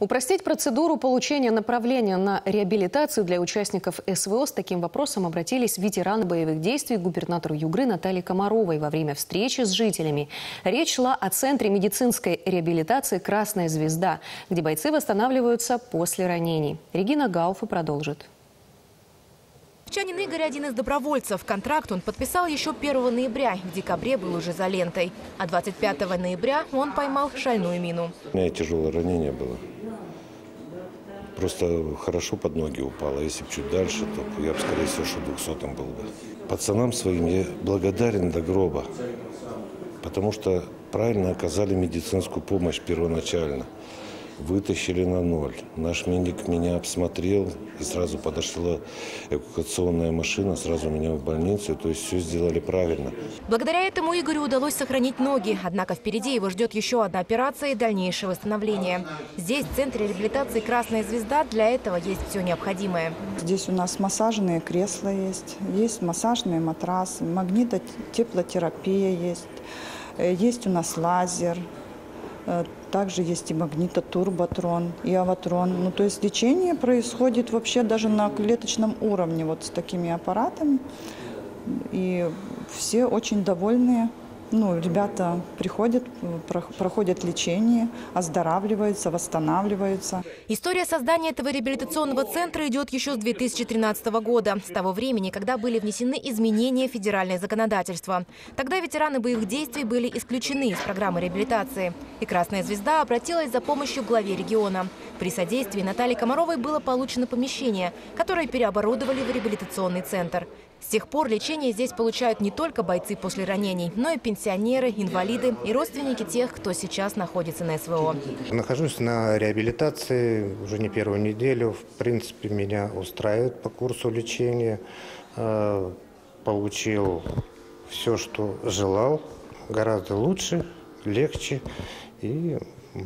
Упростить процедуру получения направления на реабилитацию для участников СВО с таким вопросом обратились ветераны боевых действий губернатору Югры Натальи Комаровой во время встречи с жителями. Речь шла о Центре медицинской реабилитации «Красная звезда», где бойцы восстанавливаются после ранений. Регина Гауфа продолжит. Чанин Игорь один из добровольцев. Контракт он подписал еще 1 ноября. В декабре был уже за лентой. А 25 ноября он поймал шальную мину. У меня тяжелое ранение было. Просто хорошо под ноги упало. Если бы чуть дальше, то я бы, скорее всего, что 200 был бы. Пацанам своим я благодарен до гроба. Потому что правильно оказали медицинскую помощь первоначально вытащили на ноль. Наш медик меня обсмотрел, и сразу подошла эвакуационная машина, сразу меня в больницу, то есть все сделали правильно. Благодаря этому Игорю удалось сохранить ноги, однако впереди его ждет еще одна операция и дальнейшее восстановление. Здесь, в Центре реабилитации «Красная звезда», для этого есть все необходимое. Здесь у нас массажные кресла есть, есть массажные матрасы, магнитотеплотерапия есть, э, есть у нас лазер, также есть и магнитотурботрон, и аватрон. Ну, то есть лечение происходит вообще даже на клеточном уровне вот с такими аппаратами. И все очень довольные ну, ребята приходят, проходят лечение, оздоравливаются, восстанавливаются. История создания этого реабилитационного центра идет еще с 2013 года, с того времени, когда были внесены изменения в федеральное законодательство. Тогда ветераны боевых действий были исключены из программы реабилитации. И «Красная звезда» обратилась за помощью главе региона. При содействии Натальи Комаровой было получено помещение, которое переоборудовали в реабилитационный центр. С тех пор лечение здесь получают не только бойцы после ранений, но и пенсионеры, инвалиды и родственники тех, кто сейчас находится на СВО. Нахожусь на реабилитации уже не первую неделю. В принципе, меня устраивает по курсу лечения. Э, получил все, что желал, гораздо лучше, легче. И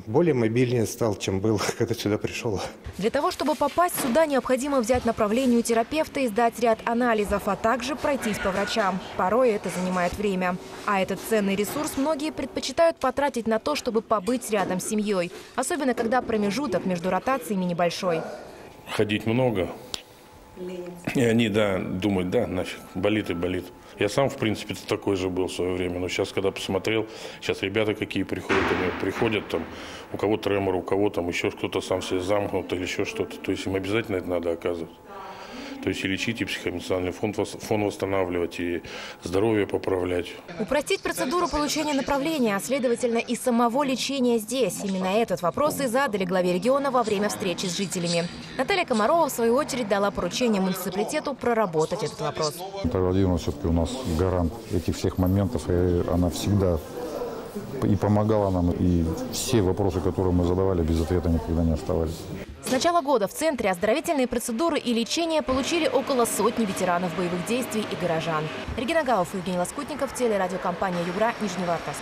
более мобильнее стал, чем был, когда сюда пришел. Для того, чтобы попасть сюда, необходимо взять направление у терапевта и сдать ряд анализов, а также пройтись по врачам. Порой это занимает время. А этот ценный ресурс многие предпочитают потратить на то, чтобы побыть рядом с семьей. Особенно, когда промежуток между ротациями небольшой. Ходить много. И они, да, думают, да, нафиг, болит и болит. Я сам, в принципе, такой же был в свое время. Но сейчас, когда посмотрел, сейчас ребята какие приходят, они приходят, там, у кого тремор, у кого там еще кто-то сам себе замкнут или еще что-то. То есть им обязательно это надо оказывать. То есть и лечить, и психоэмоциональный фон, фон восстанавливать, и здоровье поправлять. Упростить процедуру получения направления, а следовательно и самого лечения здесь. Именно этот вопрос и задали главе региона во время встречи с жителями. Наталья Комарова, в свою очередь, дала поручение муниципалитету проработать этот вопрос. Наталья Владимировна все-таки у нас гарант этих всех моментов, и она всегда и помогала нам, и все вопросы, которые мы задавали, без ответа никогда не оставались. Начала года в Центре оздоровительные процедуры и лечение получили около сотни ветеранов боевых действий и горожан. Регина Гауф, Евгений Лоскутников, телерадиокомпания «Югра», Нижневартовск.